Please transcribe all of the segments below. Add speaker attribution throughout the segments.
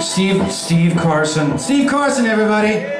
Speaker 1: Steve, Steve Carson. Steve Carson, everybody.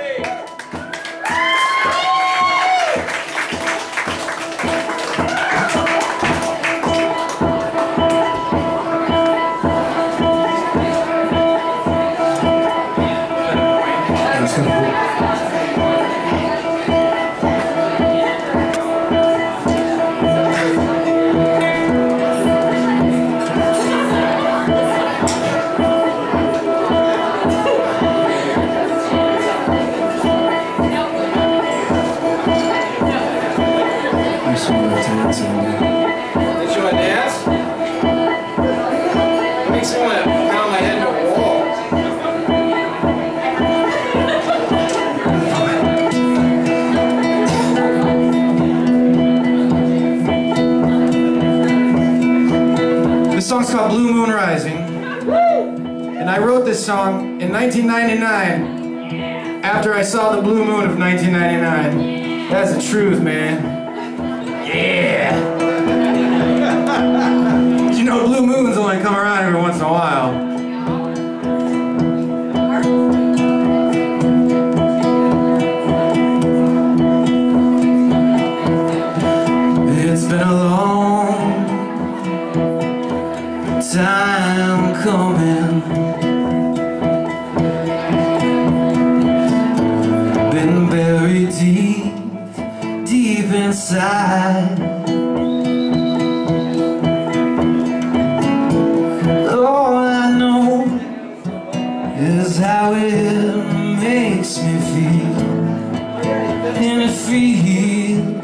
Speaker 1: Called Blue Moon Rising. And I wrote this song in 1999 after I saw the blue moon of 1999. That's the truth, man. Yeah! you know, blue moons only come around every once in a while. It's been a long deep, deep inside. All I know is how it makes me feel. And it feels,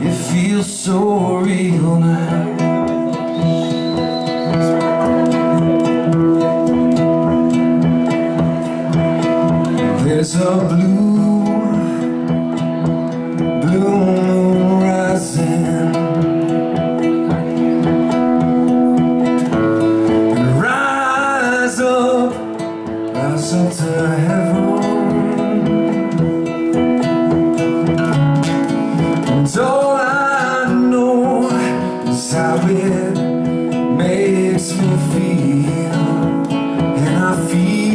Speaker 1: it feels so real now. There's a blue, rise up to heaven And all I know is how it makes me feel And I feel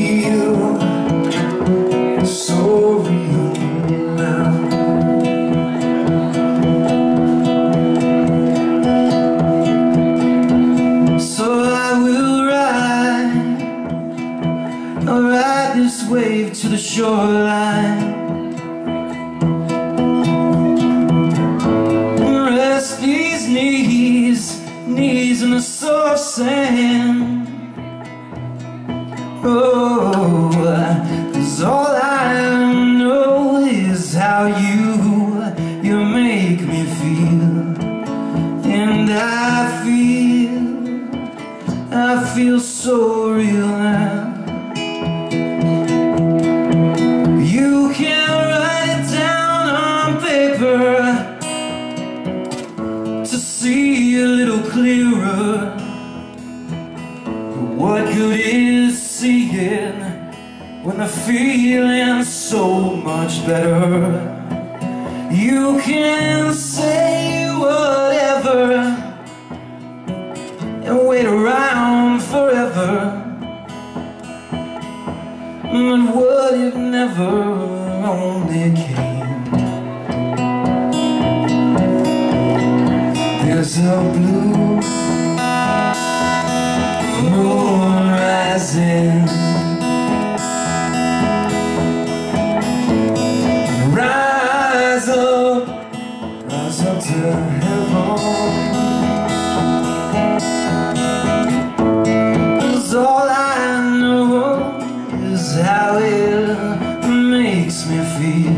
Speaker 1: Rest these knees, knees in the soft sand. Oh, cause all I know is how you, you make me feel And I feel, I feel so real paper To see a little clearer what good is seeing when the feeling's so much better? You can say whatever and wait around forever. But what if never only came? There's a blue moon rising. Rise up, rise up to heaven. Cause all I know is how it makes me feel